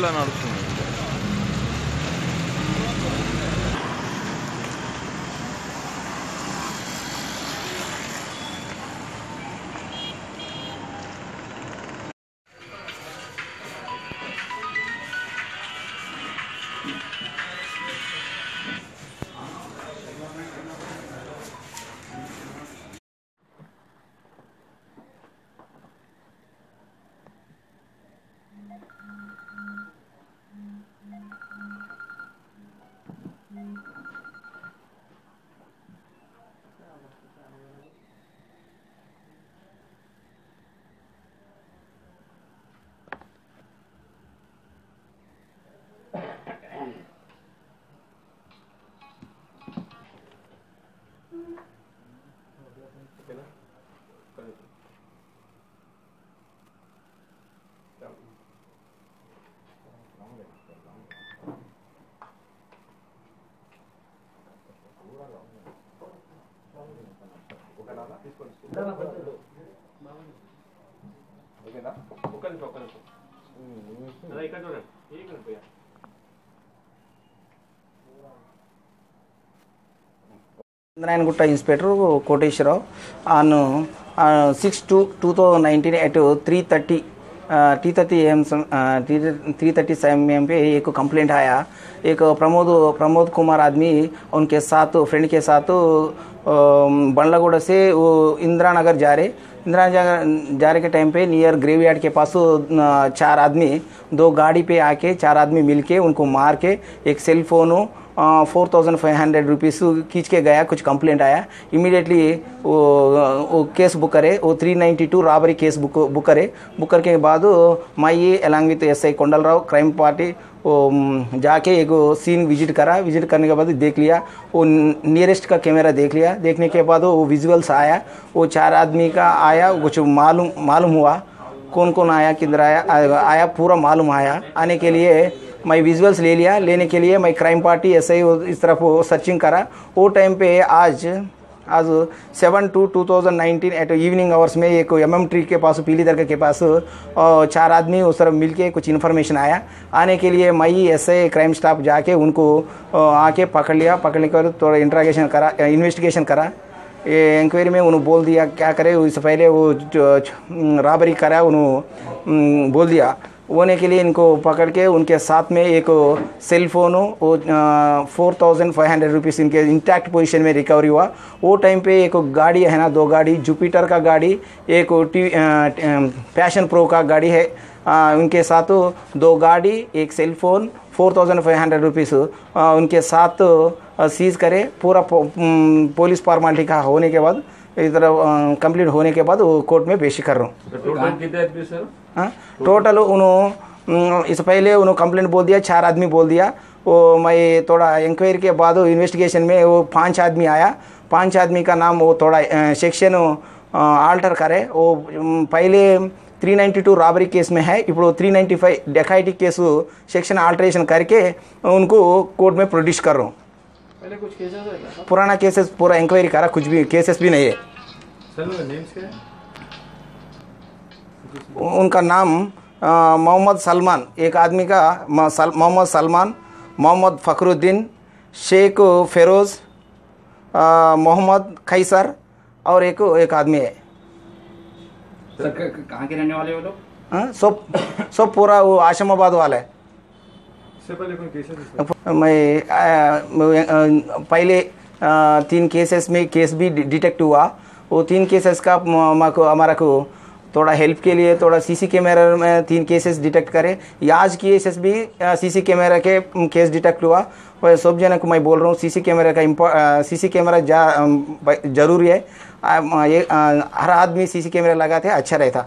falan alırsın. 끊고 끊고 나 이거 गुट inspector Kotesh Rao Inspector six two two thousand to at three thirty T thirty M three thirty M M पे एक complaint आया। एक प्रमोद प्रमोद कुमार आदमी उनके साथ फ्रेंड के साथ बंडलागुड़ा से वो इंदिरा नगर जा रहे। इंदिरा नगर जा रहे के टाइम पे नियर ग्रेवयार्ड के पास चार आदमी, दो गाड़ी पे आके चार आदमी मिलके उनको मार के एक cell phone four thousand five hundred rupees खींच के गया, कुछ कंप्लेंट आया। इमीडिएटली वो वो केस बुक करे, वो three ninety two robbery case book book करे। बुक करके बाद my along with S I Kondal Rao crime party वो जाके एक सीन विज़िट करा। विज़िट करने के बाद देख लिया। वो नियरेस्ट का कैमरा देख लिया। देखने के बाद वो विजुअल्स आया। वो चार आदमी का आया। कुछ मालूम मालूम हुआ। कौन कौन आया, किधर आया आया, पूरा मालूम आया। आने के लिए मैं विजुअल्स ले लिया। लेने के लिए मैं क्राइम पार्टी ऐसे ही इस तरफ़ सर्चिंग करा। वो टाइम पे आज आज seven two two thousand nineteen at evening hours में एक एम एम ट्री के पास, पीली दरगाह के पास चार आदमी उस तरफ़ मिल के कुछ इन्फॉर्मेशन आया। आने के लिए मैं ऐसे क्राइम स्टाफ जाके उनको आके पकड़ लिया। पकड़ने के बाद थोड़ा इंट्रागेशन करा इन्वेस्टिगेशन करा। ये इंक्वायरी में उन्होंने बोल दिया, क्या करे? उससे पहले वो रॉबरी करा, उन्होंने बोल दिया। होने के लिए इनको पकड़ के उनके साथ में एक सेल फ़ोन हो वो four thousand five hundred rupees इनके इंटैक्ट पोजीशन में रिकवरी हुआ। वो टाइम पे एक गाड़ी है ना दो गाड़ी जुपिटर का गाड़ी एक टी पैशन प्रो का गाड़ी है। आ, उनके साथ दो गाड़ी एक cell phone four thousand five hundred rupees उनके साथ सीज करे पूरा पो, पुलिस फॉर्मालिटी का होने के बाद इधर तरह कंप्लीट होने के बाद वो कोर्ट में पेशी कर रहा हूँ। टोटल हाँ? उन्हों इस पहले उन्होंने कंप्लेंट बोल दिया चार आदमी बोल दिया। वो मैं थोड़ा इंक्वायरी के बाद इन्वेस्टिगेशन में वो पाँच आदमी आया। पाँच आदमी का नाम वो थोड़ा सेक्शन आल्टर करे। वो पहले 392 रॉबरी केस में है। इपड़ो 395 डेकाइटी केस सेक्शन आल्ट्रेशन करके उनको कोर्ट में प्रोड्यूस कर रहा हूँ। पहले कुछ केसेस है पुराना केसेस पूरा इंक्वायरी करा कुछ भी केसेस भी नहीं है। उनका नाम मोहम्मद सलमान। एक आदमी का मोहम्मद सलमान मोहम्मद फ़खरुद्दीन शेख फेरोज़ मोहम्मद खैसर और एक एक आदमी है। सर कहाँ के रहने वाले हो लोग? हाँ, सब सब पूरा वो आशमाबाद वाला है। पहले मैं पहले तीन केसेस में केस भी डिटेक्ट हुआ। वो तीन केसेस का हमारा को थोड़ा हेल्प के लिए थोड़ा सीसी कैमरा में तीन केसेस डिटेक्ट करे। आज केसेस भी सीसी कैमरा के केस डिटेक्ट हुआ। और सब जन को मैं बोल रहा हूँ सीसी कैमरा का सीसी कैमरा जा ज़रूरी है। ये, हर आदमी सीसी कैमरा लगाते अच्छा रहता।